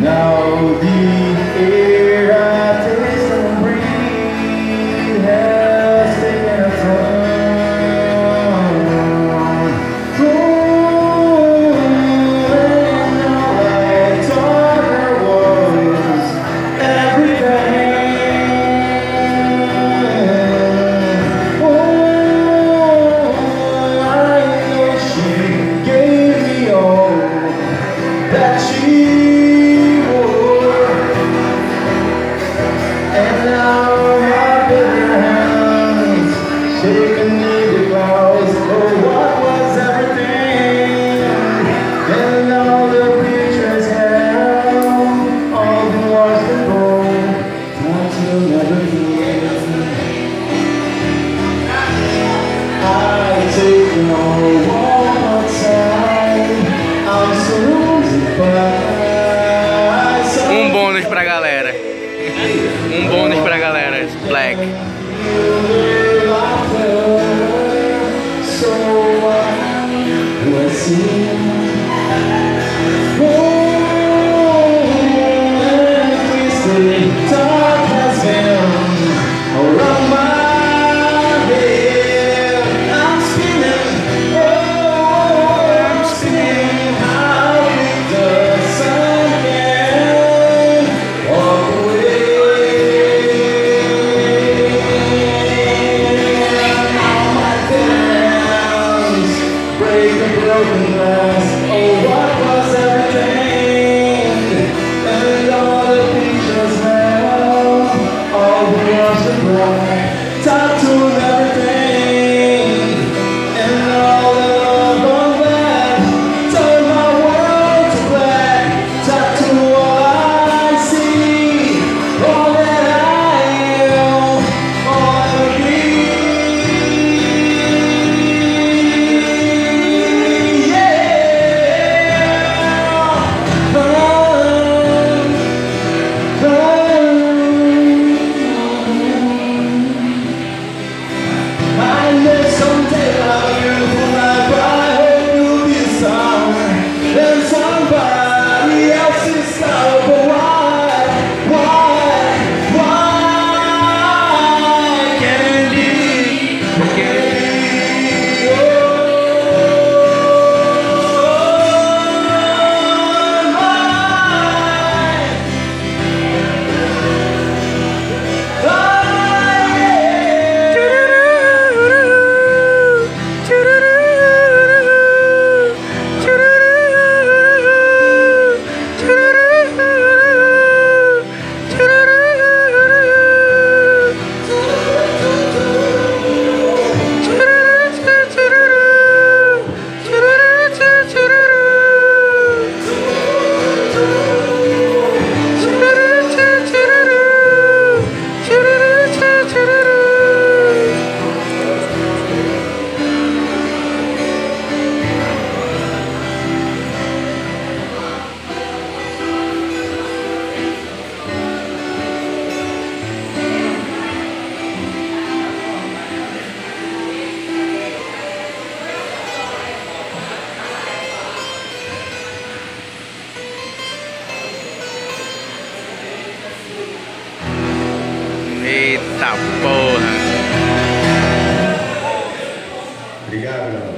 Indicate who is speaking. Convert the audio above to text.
Speaker 1: Now the no
Speaker 2: Eita porra! Obrigado.